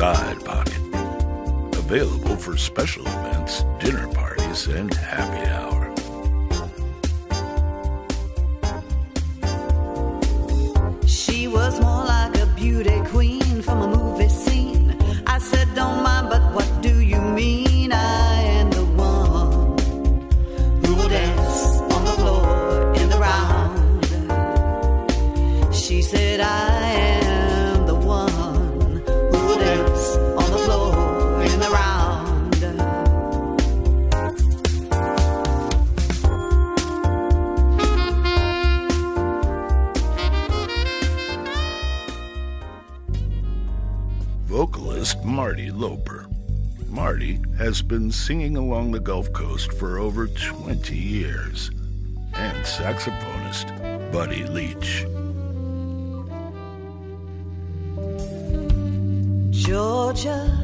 side pocket. Available for special events, dinner parties, and happy hour. Marty Loper. Marty has been singing along the Gulf Coast for over 20 years. And saxophonist Buddy Leach. Georgia,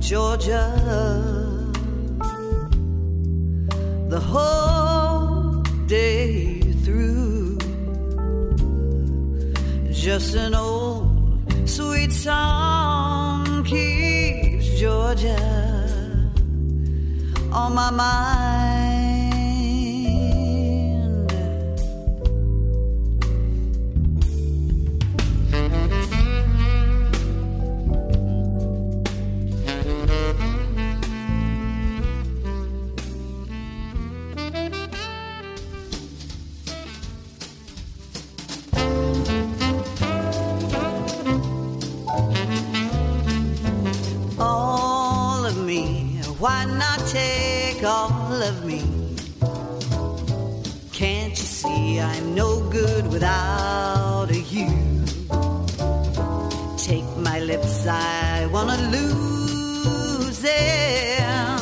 Georgia, the whole day through. Just an old sweet song keeps Georgia on my mind. Why not take all of me? Can't you see I'm no good without you? Take my lips, I wanna lose them.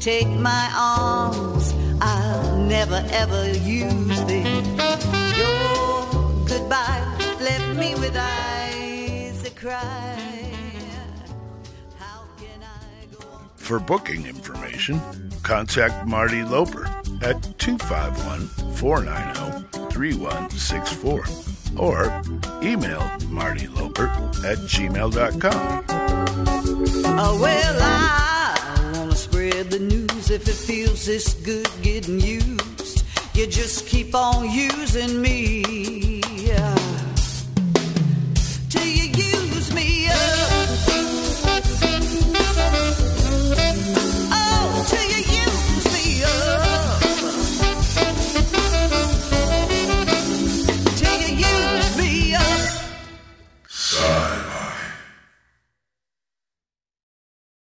Take my arms, I'll never ever use them. Your goodbye left me with eyes that cry. For booking information, contact Marty Loper at 251 490 3164 or email Marty Loper at gmail.com. Oh, well, I wanna spread the news if it feels this good getting used. You just keep on using me.